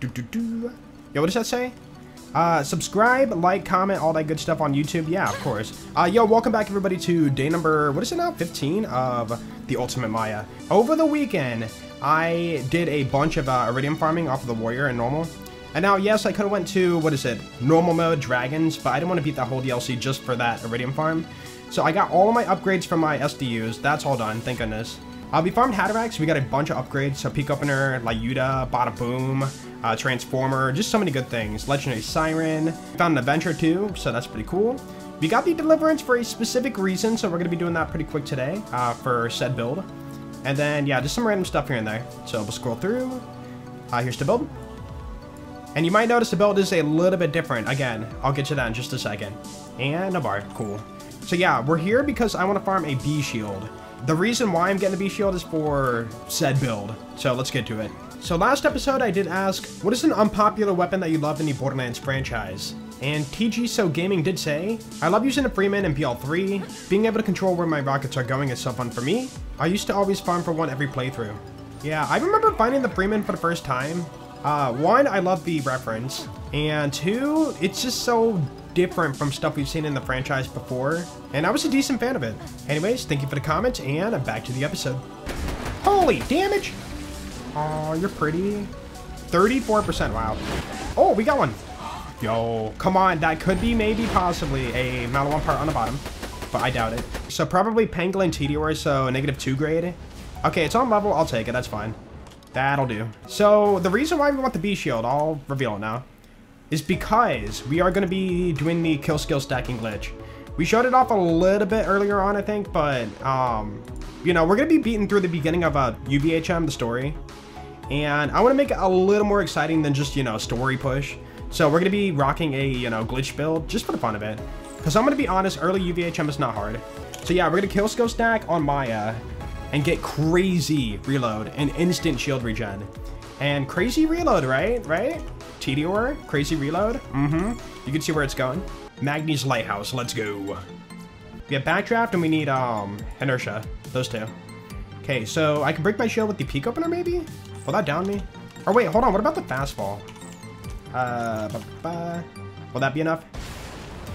Do, do, do. Yo, what does that say? Uh, subscribe, like, comment, all that good stuff on YouTube. Yeah, of course. Uh, yo, welcome back everybody to day number, what is it now? 15 of the Ultimate Maya. Over the weekend, I did a bunch of uh, Eridium farming off of the Warrior and normal. And now, yes, I could have went to, what is it, normal mode, dragons, but I didn't want to beat that whole DLC just for that Eridium farm. So I got all of my upgrades from my SDUs. That's all done, thank goodness. Uh, we farmed Haderax, we got a bunch of upgrades, so Peak Opener, Lyuda, Badaboom, uh, Transformer, just so many good things. Legendary Siren, found an Adventure too, so that's pretty cool. We got the Deliverance for a specific reason, so we're going to be doing that pretty quick today uh, for said build. And then, yeah, just some random stuff here and there. So we'll scroll through. Uh, here's the build. And you might notice the build is a little bit different. Again, I'll get to that in just a second. And a bar, cool. So yeah, we're here because I want to farm a B shield. The reason why I'm getting a B shield is for said build. So let's get to it. So last episode I did ask, what is an unpopular weapon that you love in the Borderlands franchise? And TG So Gaming did say, I love using the Freeman in BL3. Being able to control where my rockets are going is so fun for me. I used to always farm for one every playthrough. Yeah, I remember finding the Freeman for the first time. Uh, one, I love the reference. And two, it's just so different from stuff we've seen in the franchise before, and I was a decent fan of it. Anyways, thank you for the comments, and I'm back to the episode. Holy damage! Oh, you're pretty. 34%, wow. Oh, we got one. Yo, come on, that could be maybe possibly a Maliwan part on the bottom, but I doubt it. So probably Pangolin Tediore, so negative 2 grade. Okay, it's on level, I'll take it, that's fine. That'll do. So the reason why we want the B shield, I'll reveal it now is because we are going to be doing the kill skill stacking glitch. We showed it off a little bit earlier on, I think, but, um, you know, we're going to be beating through the beginning of a UVHM, the story. And I want to make it a little more exciting than just, you know, story push. So we're going to be rocking a, you know, glitch build just for the fun of it. Because I'm going to be honest, early UVHM is not hard. So yeah, we're going to kill skill stack on Maya and get crazy reload and instant shield regen. And crazy reload, right? Right? Tediore, crazy reload. Mm-hmm. You can see where it's going. Magni's Lighthouse, let's go. We have Backdraft and we need um Inertia, those two. Okay, so I can break my shield with the Peak Opener maybe? Will that down me? Or wait, hold on, what about the Fastfall? Uh, ba -ba. will that be enough?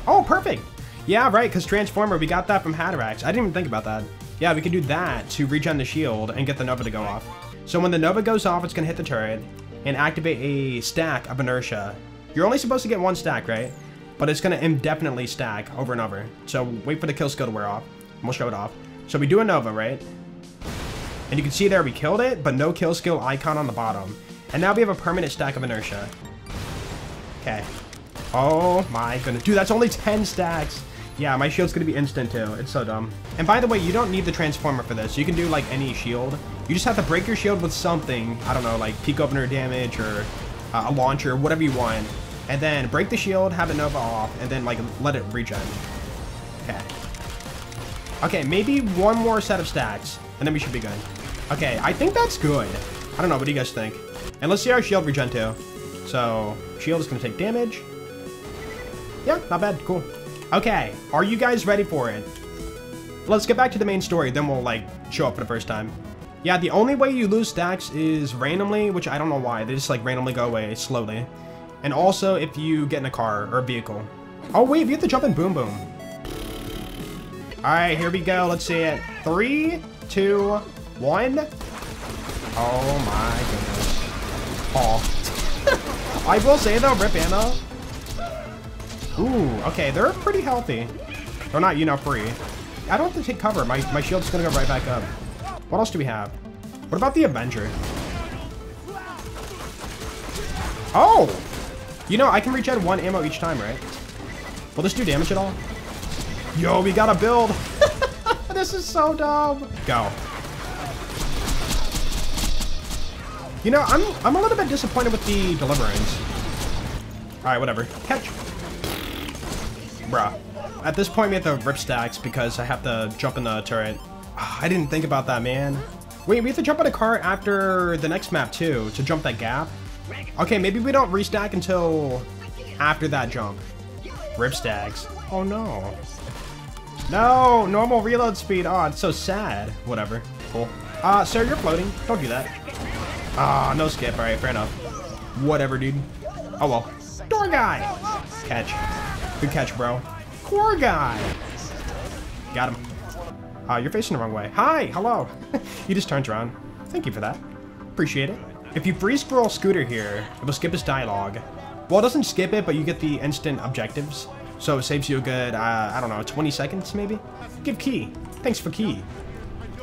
Oh, perfect! Yeah, right, because Transformer, we got that from Haderax. I didn't even think about that. Yeah, we can do that to regen the shield and get the Nova to go off. So when the Nova goes off, it's going to hit the turret and activate a stack of inertia. You're only supposed to get one stack, right? But it's going to indefinitely stack over and over. So wait for the kill skill to wear off. We'll show it off. So we do a Nova, right? And you can see there we killed it, but no kill skill icon on the bottom. And now we have a permanent stack of inertia. Okay. Oh my goodness. Dude, that's only 10 stacks. Yeah, my shield's gonna be instant too. It's so dumb. And by the way, you don't need the transformer for this. You can do like any shield. You just have to break your shield with something. I don't know, like peak opener damage or uh, a launcher, whatever you want. And then break the shield, have it Nova off, and then like let it regen. Okay. Okay, maybe one more set of stats, and then we should be good. Okay, I think that's good. I don't know, what do you guys think? And let's see our shield regen too. So, shield is gonna take damage. Yeah, not bad, cool. Okay, are you guys ready for it? Let's get back to the main story, then we'll, like, show up for the first time. Yeah, the only way you lose stacks is randomly, which I don't know why. They just, like, randomly go away slowly. And also if you get in a car or a vehicle. Oh, wait, you have to jump in Boom Boom. Alright, here we go. Let's see it. Three, two, one. Oh, my goodness. Oh. I will say, though, Rip Anna, Ooh, okay, they're pretty healthy. They're not, you know, free. I don't have to take cover. My, my shield's gonna go right back up. What else do we have? What about the Avenger? Oh! You know, I can regen one ammo each time, right? Will this do damage at all? Yo, we got a build! this is so dumb! Go. You know, I'm, I'm a little bit disappointed with the Deliverance. Alright, whatever. Catch. Bruh. At this point, we have to rip stacks because I have to jump in the turret. Oh, I didn't think about that, man. Wait, we have to jump in a car after the next map, too, to jump that gap? Okay, maybe we don't restack until after that jump. Rip stacks. Oh, no. No! Normal reload speed. Oh, it's so sad. Whatever. Cool. Uh, sir, you're floating. Don't do that. Ah, no skip. Alright, fair enough. Whatever, dude. Oh well. Door guy. Catch. Good catch, bro. Core guy. Got him. Uh, you're facing the wrong way. Hi, hello. he just turns around. Thank you for that. Appreciate it. If you free scroll Scooter here, it will skip his dialogue. Well, it doesn't skip it, but you get the instant objectives. So it saves you a good, uh, I don't know, 20 seconds maybe? Give key. Thanks for key.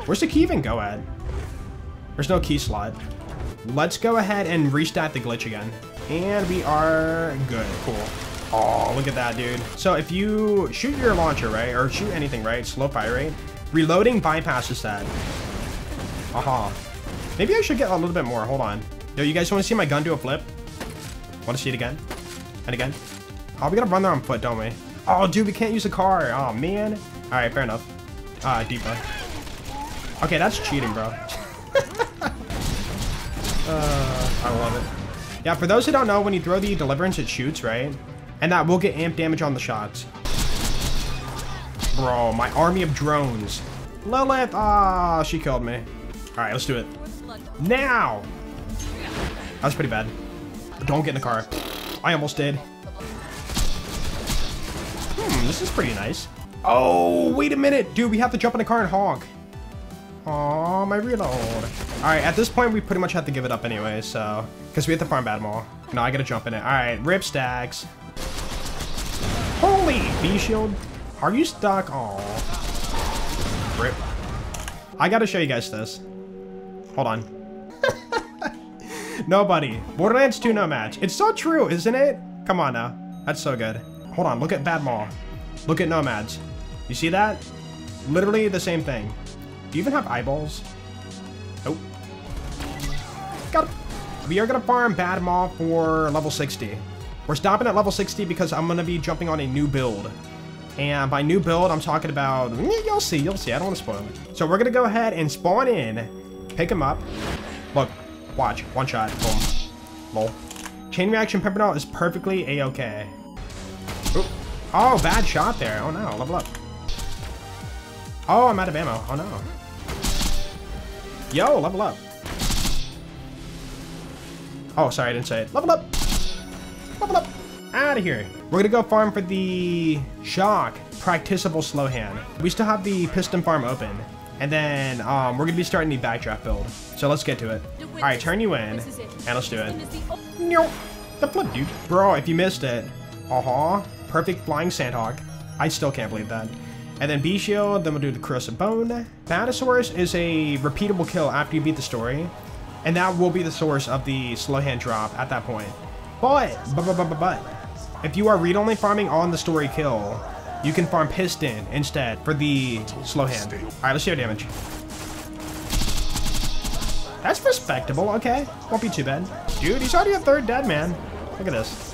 Where's the key even go at? There's no key slot. Let's go ahead and restart the glitch again. And we are good. Cool. Oh, look at that, dude. So if you shoot your launcher, right, or shoot anything, right, slow fire rate, reloading bypasses that. Aha. Uh -huh. Maybe I should get a little bit more. Hold on. Yo, you guys want to see my gun do a flip? Want to see it again? And again? Oh, we gotta run there on foot, don't we? Oh, dude, we can't use a car. Oh, man. All right, fair enough. Ah, uh, deeper. Okay, that's cheating, bro. uh, I love it. Yeah, for those who don't know, when you throw the Deliverance, it shoots, right? And that will get amp damage on the shots. Bro, my army of drones. Lilith! Ah, she killed me. All right, let's do it. Now! That was pretty bad. Don't get in the car. I almost did. Hmm, this is pretty nice. Oh, wait a minute. Dude, we have to jump in the car and honk. Aw, my reload. Alright, at this point, we pretty much have to give it up anyway, so... Because we have to farm Bad Maw. No, I gotta jump in it. Alright, rip stacks. Holy! B-shield. Are you stuck? Aw. Rip. I gotta show you guys this. Hold on. Nobody. Borderlands 2 no match. It's so true, isn't it? Come on now. That's so good. Hold on, look at Bad Maw. Look at Nomads. You see that? Literally the same thing. Do you even have eyeballs? Oh. Got him. We are to farm Bad Maw for level 60. We're stopping at level 60 because I'm going to be jumping on a new build. And by new build, I'm talking about... You'll see, you'll see. I don't want to spoil it. So we're going to go ahead and spawn in, pick him up. Look, watch. One shot. Boom. Lol. Chain reaction Pimpernel is perfectly a-okay. Oh, bad shot there. Oh no, level up. Oh, I'm out of ammo. Oh no. Yo, level up. Oh, sorry, I didn't say it. Level up! Level up! Out of here. We're gonna go farm for the Shock Practicable Slow Hand. We still have the Piston Farm open. And then um, we're gonna be starting the backdraft build. So let's get to it. Alright, turn you in, and let's do it. No, the flip, dude. Bro, if you missed it, uh-huh, perfect flying Sandhawk. I still can't believe that. And then B-Shield, then we'll do the Corrosive Bone. Batasaurus is a repeatable kill after you beat the story. And that will be the source of the slow hand drop at that point. But, but, but, but, but, if you are read-only farming on the story kill, you can farm Piston instead for the slow hand. Alright, let's see our damage. That's respectable, okay. Won't be too bad. Dude, he's already a third dead, man. Look at this.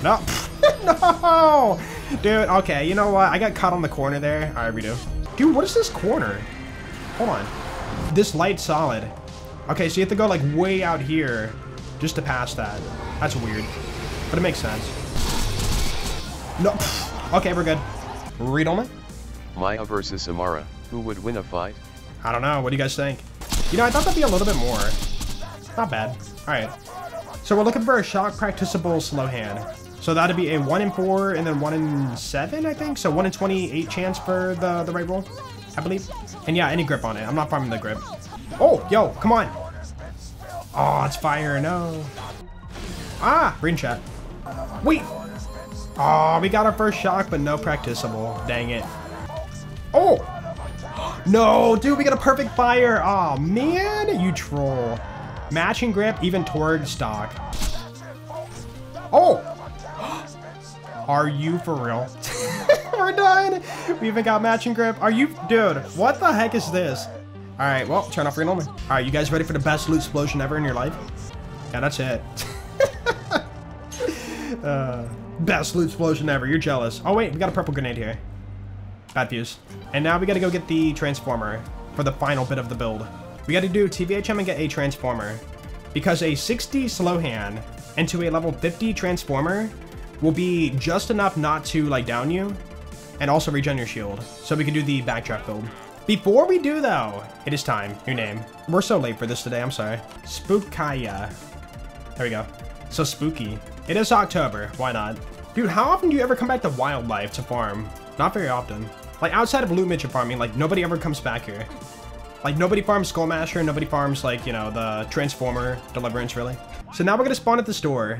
No. no! Dude, okay, you know what? I got caught on the corner there. All right, redo. Dude, what is this corner? Hold on. This light solid. Okay, so you have to go like way out here just to pass that. That's weird, but it makes sense. No. Okay, we're good. Read only? Maya versus Amara. Who would win a fight? I don't know. What do you guys think? You know, I thought that'd be a little bit more. Not bad. All right. So we're looking for a shock practicable slow hand. So that'd be a 1 in 4 and then 1 in 7, I think. So 1 in 28 chance for the, the right roll, I believe. And yeah, any grip on it. I'm not farming the grip. Oh, yo, come on. Oh, it's fire. No. Ah, green chat. Wait. Oh, we got our first shock, but no practicable. Dang it. Oh. No, dude, we got a perfect fire. Oh, man, you troll. Matching grip, even toward stock. Oh, are you for real? We're done. We even got matching grip. Are you, dude? What the heck is this? All right, well, turn off read only. All right, you guys ready for the best loot explosion ever in your life? Yeah, that's it. uh, best loot explosion ever. You're jealous. Oh wait, we got a purple grenade here. Bad fuse. And now we got to go get the transformer for the final bit of the build. We got to do TVHM and get a transformer because a 60 slow hand into a level 50 transformer will be just enough not to like down you and also regen your shield. So we can do the backdraft build. Before we do though, it is time. New name. We're so late for this today, I'm sorry. Spookaya. There we go. So spooky. It is October, why not? Dude, how often do you ever come back to wildlife to farm? Not very often. Like outside of loot midget farming, like nobody ever comes back here. Like nobody farms Skullmasher, nobody farms like, you know, the Transformer Deliverance really. So now we're gonna spawn at the store.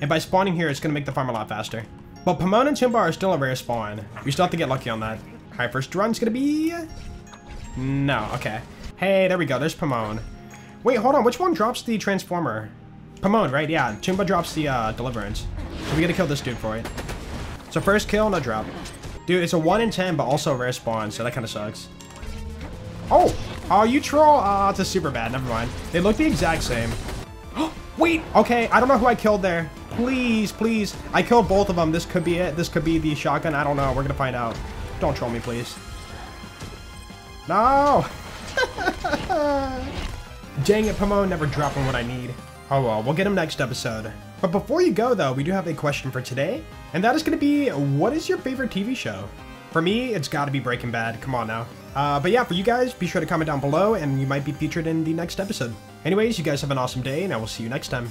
And by spawning here, it's gonna make the farm a lot faster. But Pimon and Tumbaa are still a rare spawn. We still have to get lucky on that. Alright, first run's gonna be... No, okay. Hey, there we go, there's Pimon. Wait, hold on, which one drops the Transformer? Pimon, right? Yeah, Tumbaa drops the uh, Deliverance. So we gotta kill this dude for it. So first kill, no drop. Dude, it's a 1 in 10, but also rare spawn, so that kind of sucks. Oh! Oh, you troll! Ah, uh, it's a super bad, never mind. They look the exact same. Oh wait! Okay, I don't know who I killed there. Please, please. I killed both of them. This could be it. This could be the shotgun. I don't know. We're gonna find out. Don't troll me, please. No! Dang it, Pomo, never dropping what I need. Oh well, we'll get him next episode. But before you go though, we do have a question for today, and that is gonna be, what is your favorite TV show? For me, it's gotta be Breaking Bad, come on now. Uh, but yeah, for you guys, be sure to comment down below, and you might be featured in the next episode. Anyways, you guys have an awesome day, and I will see you next time.